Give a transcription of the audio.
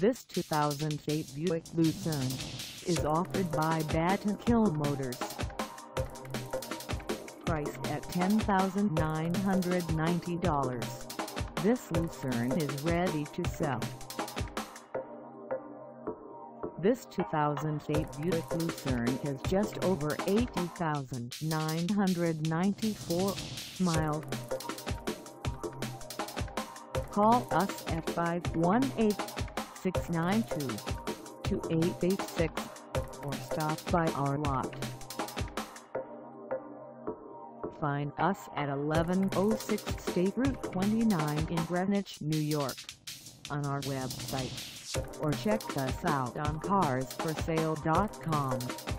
This 2008 Buick Lucerne is offered by Battenkill Motors. Priced at $10,990, this Lucerne is ready to sell. This 2008 Buick Lucerne has just over 80,994 miles. Call us at 518-692-2886 or stop by our lot. Find us at 1106 State Route 29 in Greenwich, New York on our website or check us out on carsforsale.com.